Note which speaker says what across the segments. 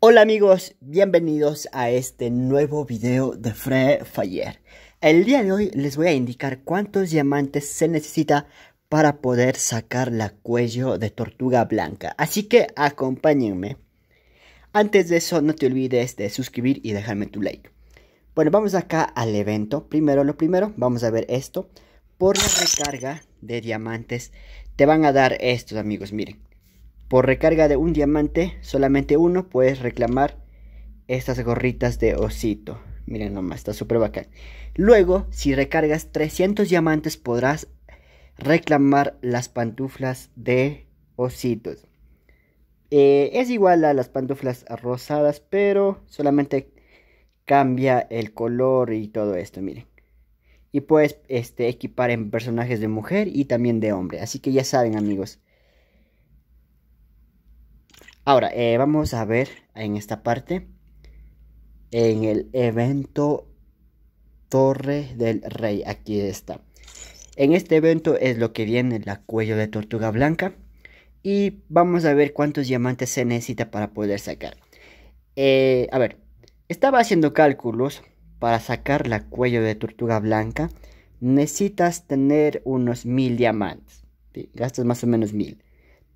Speaker 1: Hola amigos, bienvenidos a este nuevo video de Free Fire. El día de hoy les voy a indicar cuántos diamantes se necesita para poder sacar la cuello de tortuga blanca. Así que acompáñenme. Antes de eso no te olvides de suscribir y dejarme tu like. Bueno, vamos acá al evento. Primero lo primero, vamos a ver esto. Por la recarga de diamantes te van a dar estos amigos, miren. Por recarga de un diamante, solamente uno, puedes reclamar estas gorritas de osito. Miren nomás, está súper bacán. Luego, si recargas 300 diamantes, podrás reclamar las pantuflas de ositos. Eh, es igual a las pantuflas rosadas, pero solamente cambia el color y todo esto, miren. Y puedes este, equipar en personajes de mujer y también de hombre. Así que ya saben, amigos. Ahora, eh, vamos a ver en esta parte. En el evento Torre del Rey. Aquí está. En este evento es lo que viene la cuello de tortuga blanca. Y vamos a ver cuántos diamantes se necesita para poder sacar. Eh, a ver, estaba haciendo cálculos para sacar la cuello de tortuga blanca. Necesitas tener unos mil diamantes. Gastas más o menos mil.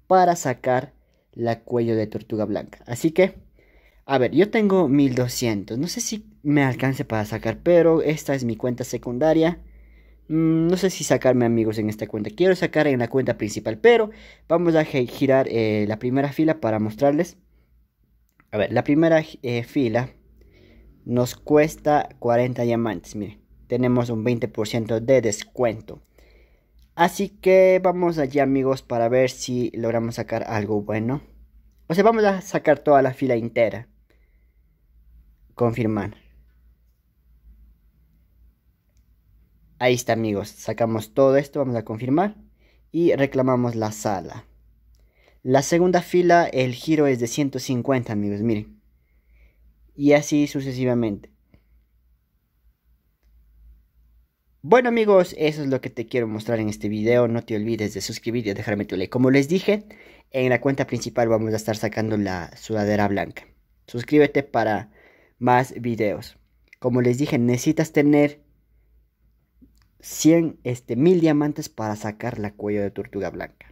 Speaker 1: Para sacar la cuello de tortuga blanca. Así que, a ver, yo tengo 1200. No sé si me alcance para sacar, pero esta es mi cuenta secundaria. Mm, no sé si sacarme amigos en esta cuenta. Quiero sacar en la cuenta principal, pero vamos a girar eh, la primera fila para mostrarles. A ver, la primera eh, fila nos cuesta 40 diamantes. Miren, tenemos un 20% de descuento. Así que vamos allí amigos para ver si logramos sacar algo bueno. O sea, vamos a sacar toda la fila entera. Confirmar. Ahí está amigos, sacamos todo esto, vamos a confirmar. Y reclamamos la sala. La segunda fila, el giro es de 150 amigos, miren. Y así sucesivamente. Bueno amigos, eso es lo que te quiero mostrar en este video. No te olvides de suscribirte y dejarme tu like. Como les dije, en la cuenta principal vamos a estar sacando la sudadera blanca. Suscríbete para más videos. Como les dije, necesitas tener 100, este, mil diamantes para sacar la cuello de tortuga blanca.